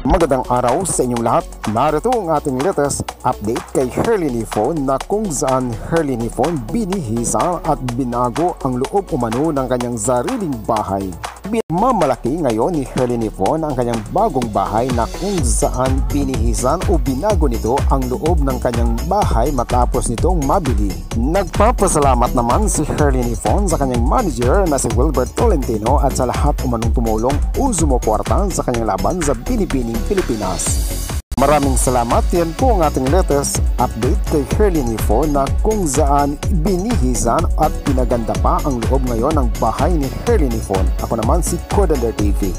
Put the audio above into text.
Magandang araw sa inyong lahat. Narito ang ating latest update kay Herlini Phone na kung saan Herlini Phone binihisa at binago ang loob umano ng kanyang sariling bahay. Mamalaki ngayon ni Herlini Phone ang kanyang bagong bahay na kung saan binihisan o binago nito ang loob ng kanyang bahay matapos nitong mabili. Nagpapasalamat naman si Herlini Phone sa kanyang manager na si Wilbert Tolentino at sa lahat umanong tumulong o sumuporta sa kanyang laban sa Binibining Pilipinas. Maraming salamat. Yan po ang ating latest update kay Herlin Ifo na kung saan binihisan at pinaganda pa ang loob ngayon ng bahay ni Herlin Ifo. Ako naman si Codander TV.